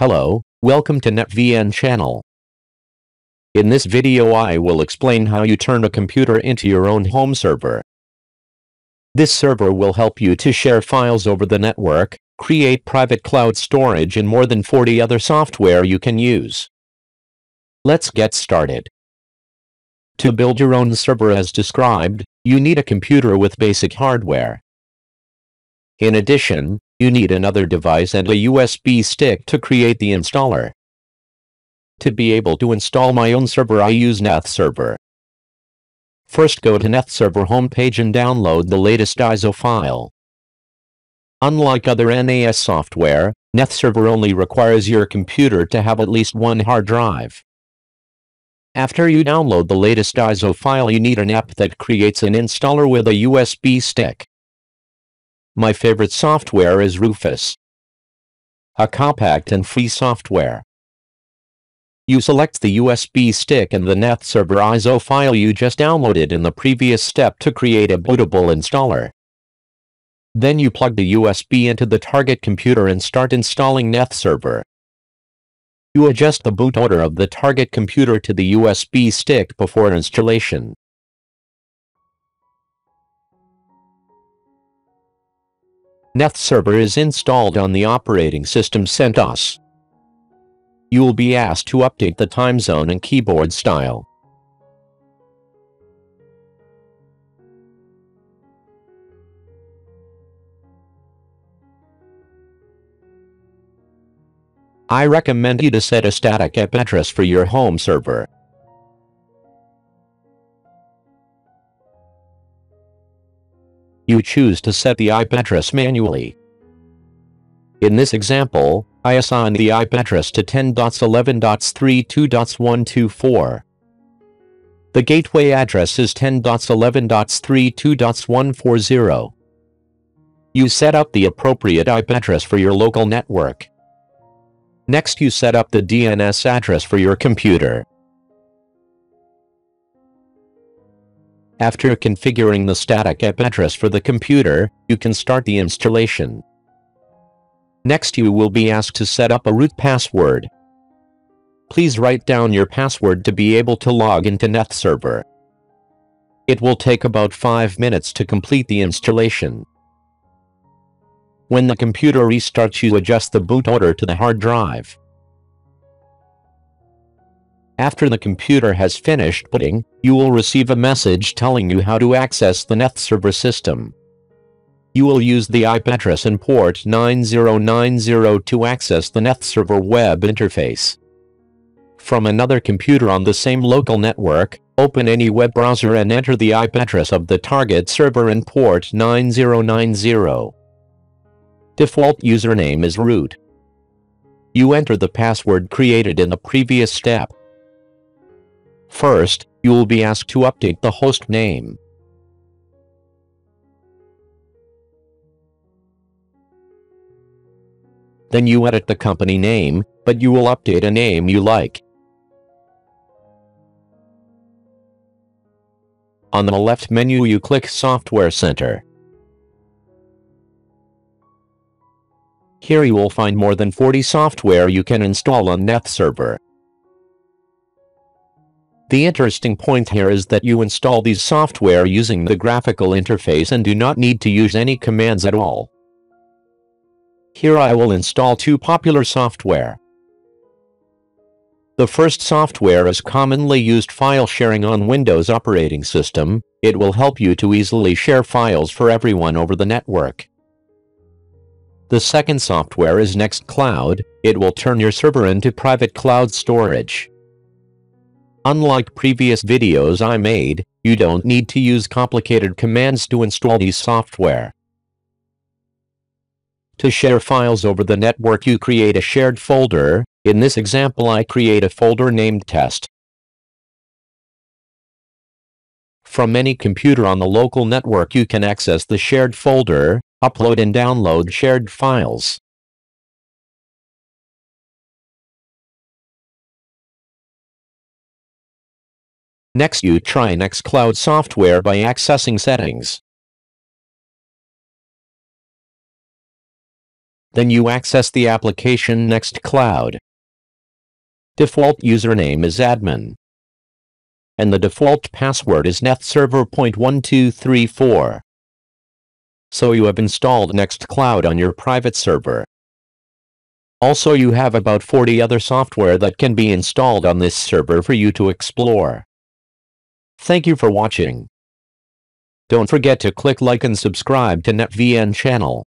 Hello, welcome to NetVN channel. In this video I will explain how you turn a computer into your own home server. This server will help you to share files over the network, create private cloud storage and more than 40 other software you can use. Let's get started. To build your own server as described, you need a computer with basic hardware. In addition, you need another device and a USB stick to create the installer. To be able to install my own server I use NethServer. First go to NethServer homepage and download the latest ISO file. Unlike other NAS software, NethServer only requires your computer to have at least one hard drive. After you download the latest ISO file you need an app that creates an installer with a USB stick. My favorite software is Rufus. A compact and free software. You select the USB stick and the NethServer ISO file you just downloaded in the previous step to create a bootable installer. Then you plug the USB into the target computer and start installing NethServer. You adjust the boot order of the target computer to the USB stick before installation. NethServer is installed on the operating system CentOS. You will be asked to update the time zone and keyboard style. I recommend you to set a static IP address for your home server. You choose to set the IP address manually. In this example, I assign the IP address to 10.11.32.124. The gateway address is 10.11.32.140. You set up the appropriate IP address for your local network. Next you set up the DNS address for your computer. After configuring the static IP address for the computer, you can start the installation. Next you will be asked to set up a root password. Please write down your password to be able to log into NethServer. It will take about 5 minutes to complete the installation. When the computer restarts you adjust the boot order to the hard drive. After the computer has finished booting, you will receive a message telling you how to access the NethServer system. You will use the IP address and port 9090 to access the NethServer web interface. From another computer on the same local network, open any web browser and enter the IP address of the target server and port 9090. Default username is root. You enter the password created in the previous step. First, you will be asked to update the host name. Then you edit the company name, but you will update a name you like. On the left menu you click Software Center. Here you will find more than 40 software you can install on NethServer. The interesting point here is that you install these software using the graphical interface and do not need to use any commands at all. Here I will install two popular software. The first software is commonly used file sharing on Windows operating system. It will help you to easily share files for everyone over the network. The second software is Nextcloud. It will turn your server into private cloud storage. Unlike previous videos I made, you don't need to use complicated commands to install these software. To share files over the network you create a shared folder, in this example I create a folder named test. From any computer on the local network you can access the shared folder, upload and download shared files. Next you try Nextcloud software by accessing settings. Then you access the application Nextcloud. Default username is admin. And the default password is netserver.1234. So you have installed Nextcloud on your private server. Also you have about 40 other software that can be installed on this server for you to explore. Thank you for watching. Don't forget to click like and subscribe to NetVN channel.